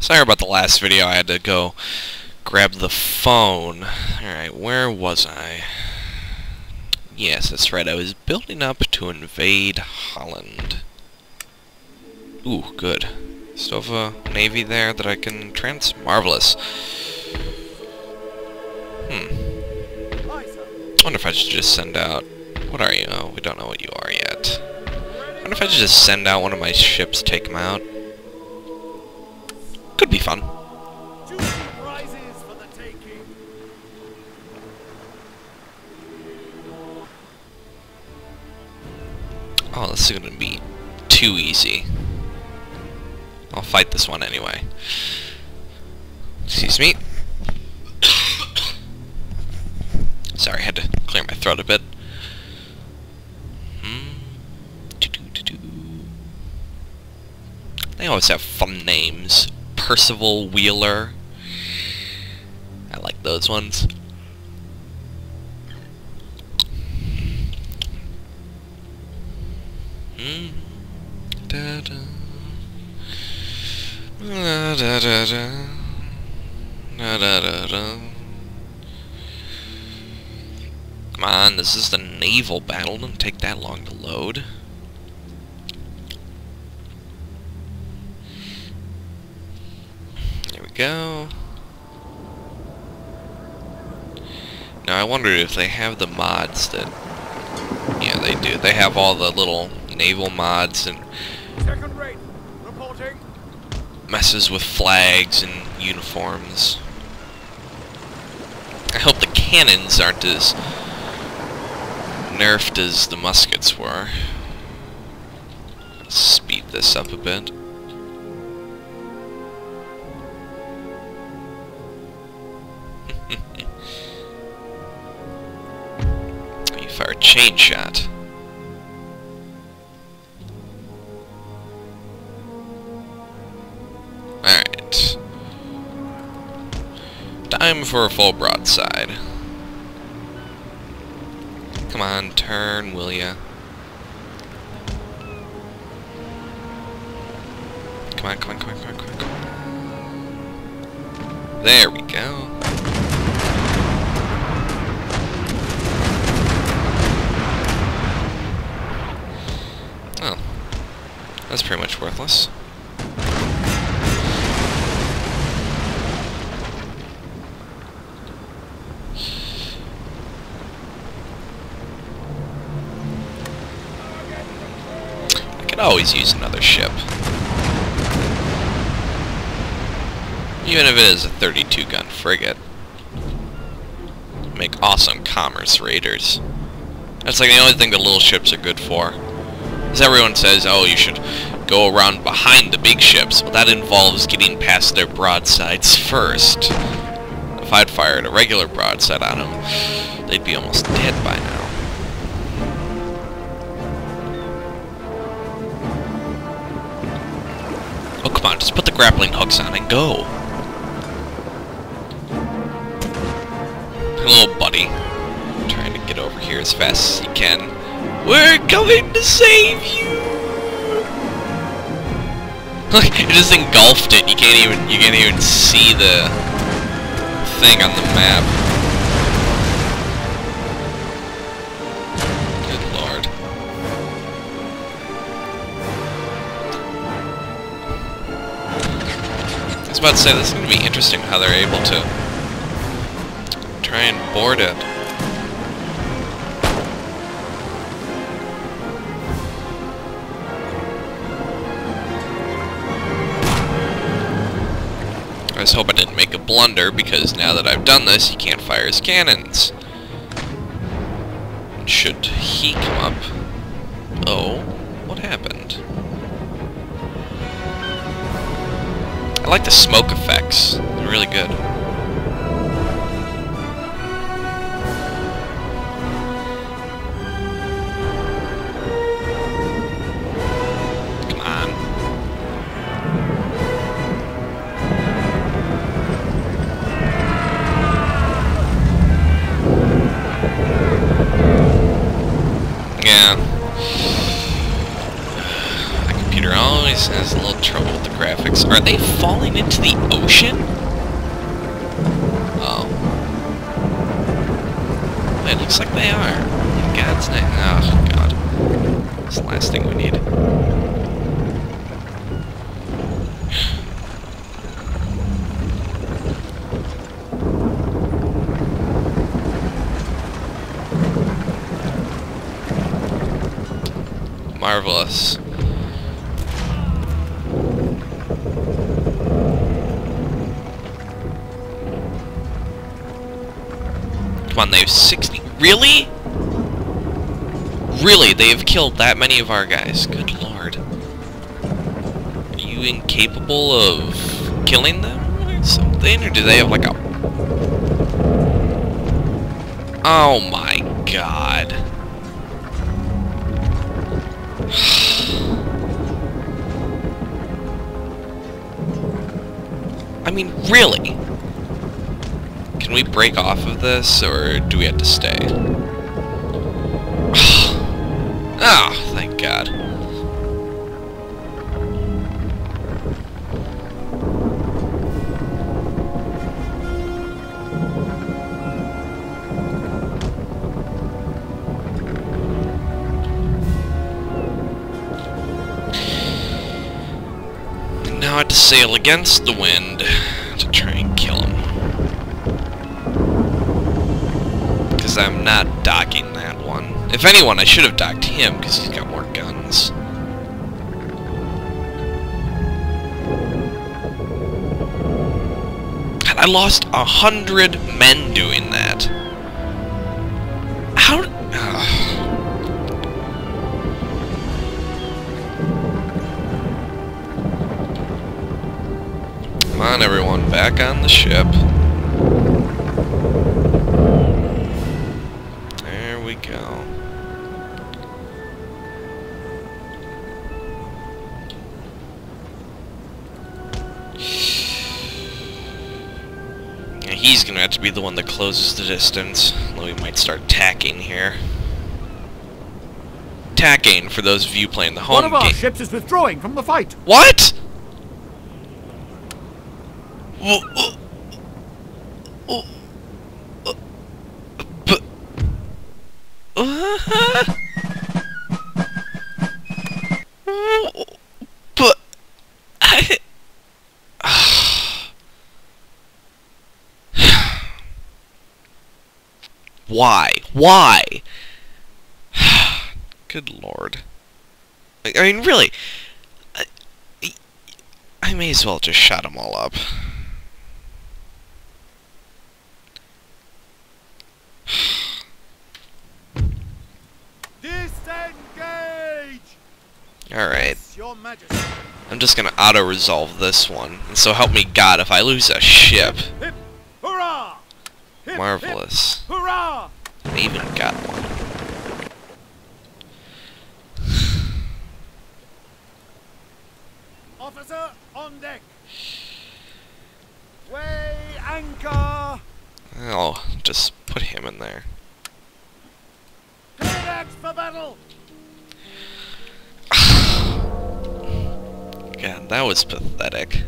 Sorry about the last video, I had to go grab the phone. Alright, where was I? Yes, that's right, I was building up to invade Holland. Ooh, good. Still have a navy there that I can trans... Marvelous. Hmm. I wonder if I should just send out... What are you? Oh, we don't know what you are yet. I wonder if I should just send out one of my ships, take them out. Could be fun. Oh, this is gonna be too easy. I'll fight this one anyway. Excuse me. Sorry, I had to clear my throat a bit. Hmm. They always have fun names. Percival Wheeler. I like those ones. Hmm. Come on, this is the naval battle. Doesn't take that long to load. Go. Now I wonder if they have the mods that... Yeah, they do. They have all the little naval mods and... Second rate. Reporting. messes with flags and uniforms. I hope the cannons aren't as nerfed as the muskets were. Speed this up a bit. Chain shot. Alright. Time for a full broadside. Come on, turn, will ya? Come on, come on, come on, come on, come on. There we go. Oh. That's pretty much worthless. I could always use another ship. Even if it is a 32 gun frigate. Make awesome commerce raiders. That's like the only thing the little ships are good for. As everyone says, oh, you should go around behind the big ships. Well, that involves getting past their broadsides first. If I'd fired a regular broadside on them, they'd be almost dead by now. Oh, come on, just put the grappling hooks on and go. Hello, buddy. I'm Trying to get over here as fast as you can. We're coming to save you! Look, it just engulfed it. You can't even you can't even see the thing on the map. Good lord. I was about to say, this is going to be interesting how they're able to try and board it. I was hoping I didn't make a blunder, because now that I've done this, he can't fire his cannons. Should he come up? Oh, what happened? I like the smoke effects. They're really good. Always has a little trouble with the graphics. Are they falling into the ocean? Oh. It looks like they are. In God's name. Oh, God. It's the last thing we need. Marvelous. They have 60. Really? Really, they have killed that many of our guys. Good lord. Are you incapable of killing them or something? Or do they have like a... Oh my god. I mean, really? Can we break off of this, or do we have to stay? Ah, oh, thank God. Now I have to sail against the wind to try and I'm not docking that one. If anyone, I should have docked him because he's got more guns. God, I lost a hundred men doing that. How... Ugh. Come on, everyone, back on the ship. Go. He's gonna have to be the one that closes the distance, though we might start tacking here. Tacking, for those of you playing the home One of our ships is withdrawing from the fight. What? Wha- uh, But... I... Why? Why? Good lord. I mean, really... I, I may as well just shut them all up. Alright. Yes, Your Majesty. I'm just gonna auto-resolve this one. And so help me God, if I lose a ship... Hip, Marvelous. I even got one. Officer on deck. Weigh anchor. I'll just put him in there. Pickaxe for battle. God, that was pathetic.